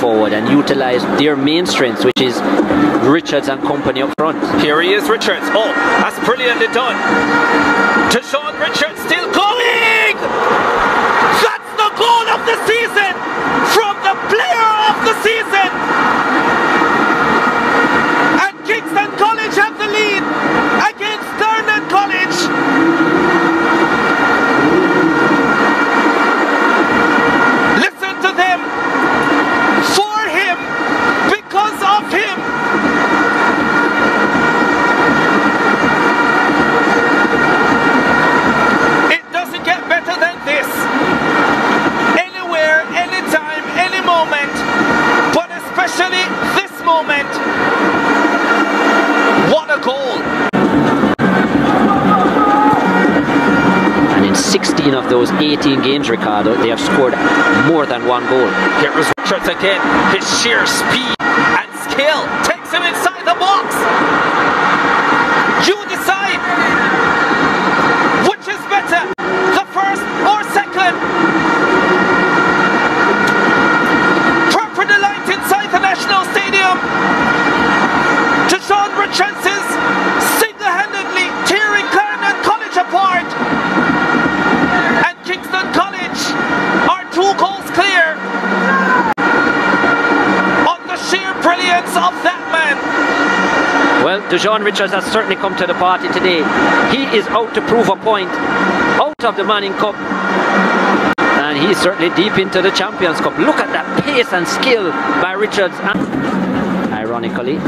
forward and utilize their main strengths, which is Richards and company up front. Here he is, Richards. Oh, that's brilliantly done. To Sean Richards, still going! 15 of those 18 games, Ricardo, they have scored more than one goal. Here is Richards again. His sheer speed and skill takes him inside the box. Sheer brilliance of that man. Well, Dejon Richards has certainly come to the party today. He is out to prove a point out of the Manning Cup. And he's certainly deep into the Champions Cup. Look at that pace and skill by Richards. Ironically,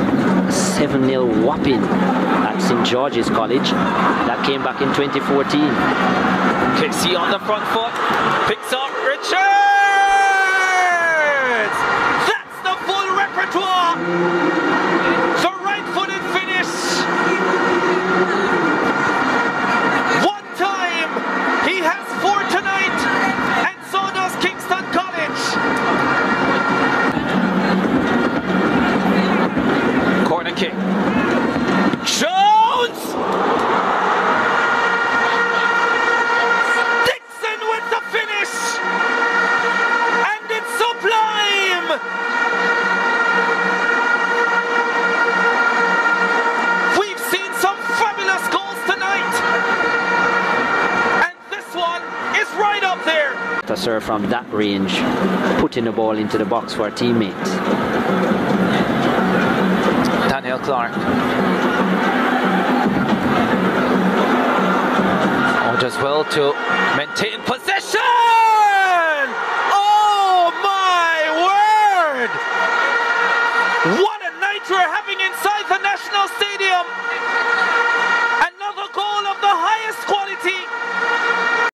7 0 whopping at St. George's College. That came back in 2014. KC on the front foot, picks up Richards! Right up there! To serve from that range, putting the ball into the box for a teammate. Daniel Clark. Oh, does well to maintain possession!